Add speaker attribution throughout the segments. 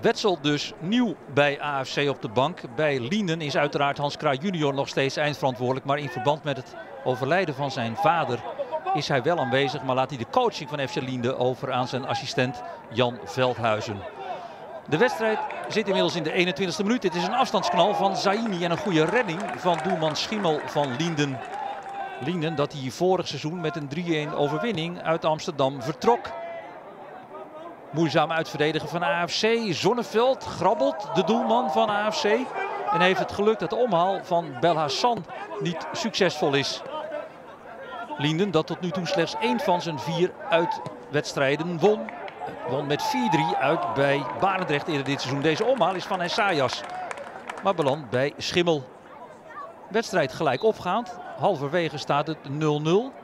Speaker 1: Wetzel dus nieuw bij AFC op de bank. Bij Lienden is uiteraard Hans Kraai junior nog steeds eindverantwoordelijk. Maar in verband met het overlijden van zijn vader is hij wel aanwezig. Maar laat hij de coaching van FC Lienden over aan zijn assistent Jan Veldhuizen. De wedstrijd zit inmiddels in de 21e minuut. Dit is een afstandsknal van Zaini en een goede redding van doelman Schimmel van Lienden. Lienden dat hij vorig seizoen met een 3-1 overwinning uit Amsterdam vertrok. Moeizaam uitverdedigen van AFC. Zonneveld grabbelt de doelman van AFC. En heeft het geluk dat de omhaal van Belhassan niet succesvol is. Linden dat tot nu toe slechts één van zijn vier uitwedstrijden won. Won met 4-3 uit bij Barendrecht eerder dit seizoen. Deze omhaal is van Essayas. Maar belandt bij Schimmel. Wedstrijd gelijk opgaand. Halverwege staat het 0-0.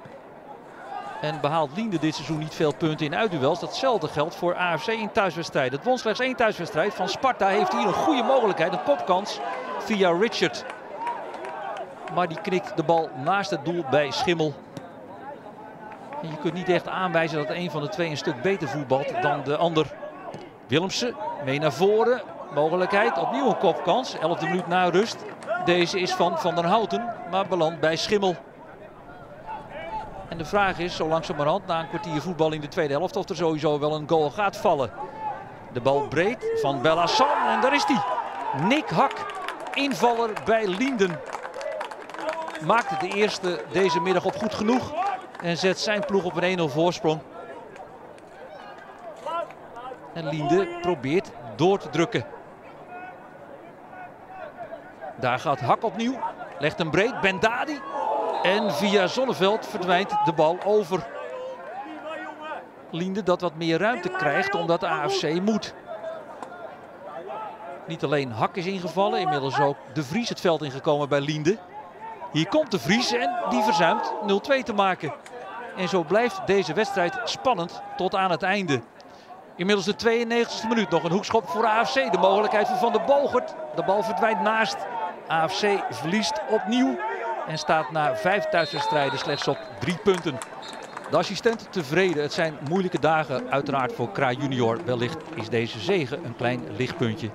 Speaker 1: En behaalt Liende dit seizoen niet veel punten in uitduels. Datzelfde geldt voor AFC in thuiswedstrijden. Het won slechts één thuiswedstrijd. Van Sparta heeft hier een goede mogelijkheid. Een kopkans via Richard. Maar die knikt de bal naast het doel bij Schimmel. En je kunt niet echt aanwijzen dat een van de twee een stuk beter voetbalt dan de ander. Willemsen mee naar voren. Mogelijkheid. Opnieuw een kopkans. 11e minuut na rust. Deze is van Van der Houten. Maar belandt bij Schimmel. En de vraag is, zo langzamerhand, na een kwartier voetbal in de tweede helft, of er sowieso wel een goal gaat vallen. De bal breed van Bellassan en daar is hij. Nick Hak, invaller bij Linden. Maakte de eerste deze middag op goed genoeg. En zet zijn ploeg op een 1-0 voorsprong. En Liende probeert door te drukken. Daar gaat Hak opnieuw. Legt hem breed. Bendadi en via Zonneveld verdwijnt de bal over. Liende dat wat meer ruimte krijgt omdat de AFC moet. Niet alleen Hak is ingevallen, inmiddels ook De Vries het veld ingekomen bij Liende. Hier komt De Vries en die verzuimt 0-2 te maken. En zo blijft deze wedstrijd spannend tot aan het einde. Inmiddels de 92e minuut nog een hoekschop voor AFC. De mogelijkheid voor Van der Bogert. De bal verdwijnt naast. AFC verliest opnieuw en staat na vijf thuiswedstrijden slechts op drie punten. De assistent tevreden. Het zijn moeilijke dagen uiteraard voor Kraai junior. Wellicht is deze zegen een klein lichtpuntje.